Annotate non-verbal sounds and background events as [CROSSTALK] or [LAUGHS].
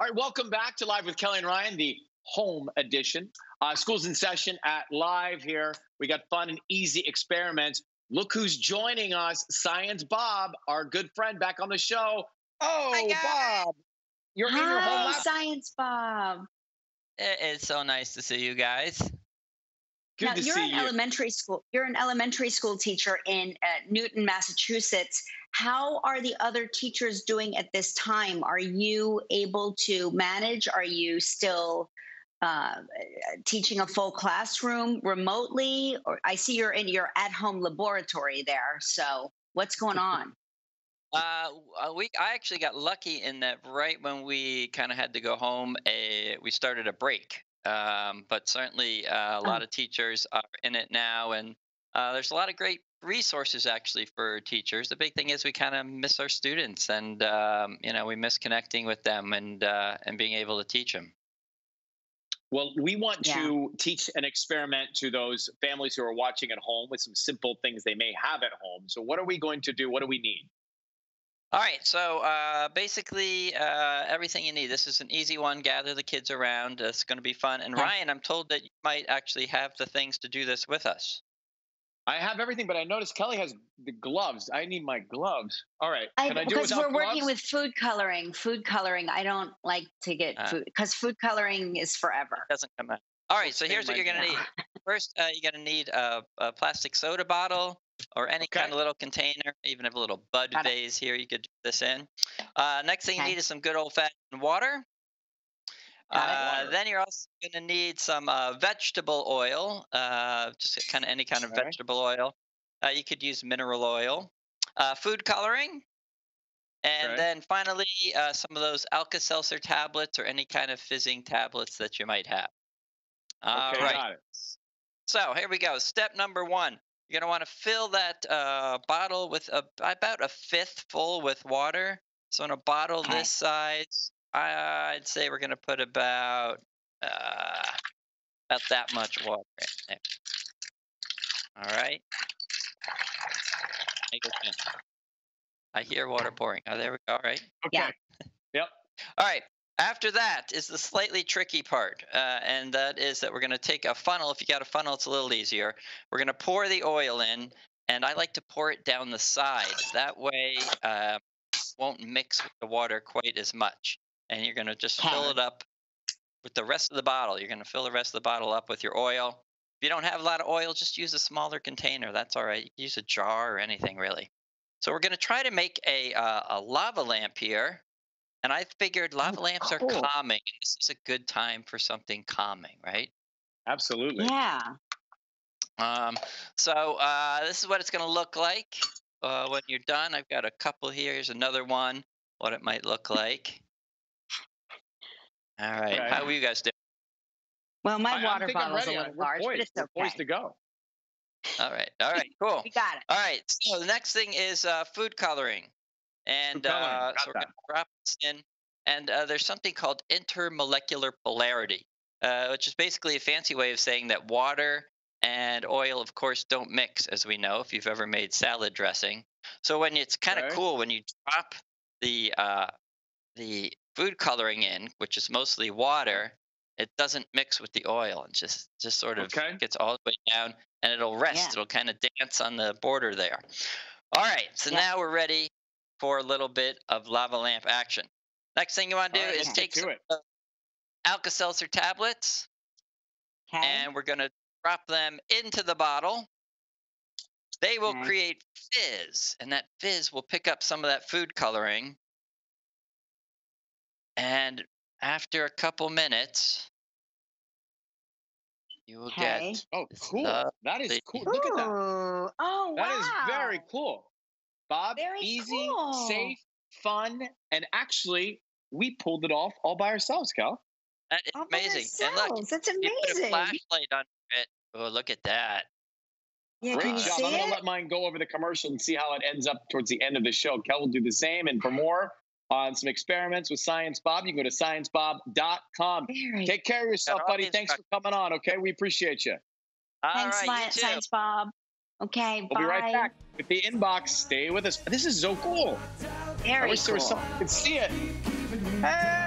All right, welcome back to Live with Kelly and Ryan, the home edition. Uh, school's in session at Live here. We got fun and easy experiments. Look who's joining us, Science Bob, our good friend back on the show. Oh, Bob, you're in your home Hi, lab. Science Bob. It is so nice to see you guys. Good now, you're an you. elementary school. You're an elementary school teacher in uh, Newton, Massachusetts. How are the other teachers doing at this time? Are you able to manage? Are you still uh, teaching a full classroom remotely? Or I see you're in your at-home laboratory there. So what's going [LAUGHS] on? Uh, a week. I actually got lucky in that right when we kind of had to go home, a we started a break. Um, but certainly uh, a lot of teachers are in it now, and uh, there's a lot of great resources actually for teachers. The big thing is we kind of miss our students, and um, you know we miss connecting with them and uh, and being able to teach them. Well, we want Yeah. to teach an experiment to those families who are watching at home with some simple things they may have at home. So, what are we going to do? What do we need? All right, so uh, basically uh, everything you need. This is an easy one. Gather the kids around. It's going to be fun. And Ryan, I'm told that you might actually have the things to do this with us. I have everything, but I noticed Kelly has the gloves. I need my gloves. All right. I, Can I do it because without we're working gloves? with food coloring. Food coloring. I don't like to get Ah. food because food coloring is forever. doesn't come out. All right, so here's what you're going to need. [LAUGHS] First, uh, you're going to need a, a plastic soda bottle or any kind of little container. Even have a little bud Got it. vase here, you could do this in. Uh, next thing Okay. you need is some good old fashioned water. It. Uh, then you're also going to need some uh, vegetable oil, uh, just kind of any kind of Okay. vegetable oil. Uh, you could use mineral oil, uh, food coloring, and Okay. then finally uh, some of those Alka-Seltzer tablets or any kind of fizzing tablets that you might have. All okay, right. got it. So here we go. Step number one. You're going to want to fill that uh, bottle with a, about a fifth full with water. So in a bottle Okay. this size, I'd say we're going to put about uh, about that much water in there. All right. Make it good. I hear water pouring. Oh, there we go. All right. Okay. Yeah. [LAUGHS] All right. After that is the slightly tricky part, uh, and that is that we're going to take a funnel. If you got a funnel, it's a little easier. We're going to pour the oil in, and I like to pour it down the side. That way, uh, won't mix with the water quite as much. And you're going to just fill it up with the rest of the bottle. You're going to fill the rest of the bottle up with your oil. If you don't have a lot of oil, just use a smaller container. That's all right. You can use a jar or anything really. So we're going to try to make a uh, a lava lamp here. And I figured lava lamps cool. are calming. and This is a good time for something calming, right? Absolutely. Yeah. Um, so uh, this is what it's going to look like uh, when you're done. I've got a couple here. Here's another one. What it might look like. All right. Okay. How will you guys doing? Well, my I, I water think I'm bottle's a ready. little We're large, poised. but it's We're okay. poised to go. All right. All right. Cool. [LAUGHS] We got it. All right. So the next thing is uh, food coloring, and uh, so we're gonna drop this in. And uh, there's something called intermolecular polarity, uh, which is basically a fancy way of saying that water and oil, of course, don't mix, as we know if you've ever made salad dressing. So when it's kind of Okay. cool when you drop the uh, the food coloring in, which is mostly water, it doesn't mix with the oil and just just sort of Okay. gets all the way down and it'll rest. Yeah. It'll kind of dance on the border there. All right, so Yeah. now we're ready for a little bit of lava lamp action. Next thing you want to do right, is take to some it. Alka-Seltzer tablets Okay. and we're going to drop them into the bottle. They will Okay. create fizz, and that fizz will pick up some of that food coloring. And after a couple minutes, you will Okay. get Oh, cool. That is cool. Look at that. Ooh. Oh, wow. That is very cool. Bob, Very easy, cool. safe, fun, and actually, we pulled it off all by ourselves, Cal. that is All by amazing. And look, ourselves. That's you put a amazing. flashlight under it. Oh, look at that. Yeah, Great job. I'm going to let mine go over the commercial and see how it ends up towards the end of the show. Kel will do the same. And for more on some experiments with Science Bob, you can go to sciencebob.com. Very Take care of yourself, buddy. Thanks for coming on. Okay. We appreciate you. All Thanks, right, you. Science Bob. Okay, We'll bye. be right back with the inbox. Stay with us. This is so cool. I Very wish there was cool. someone could see it. Hey!